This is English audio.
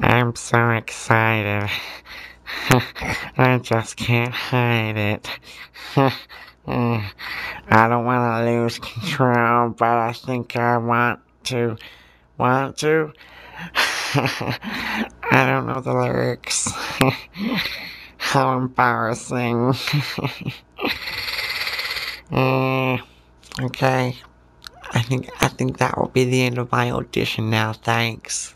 I'm so excited. I just can't hide it. I don't want to lose control, but I think I want to. Want to? I don't know the lyrics. How embarrassing. uh, okay. I think I think that will be the end of my audition now. Thanks.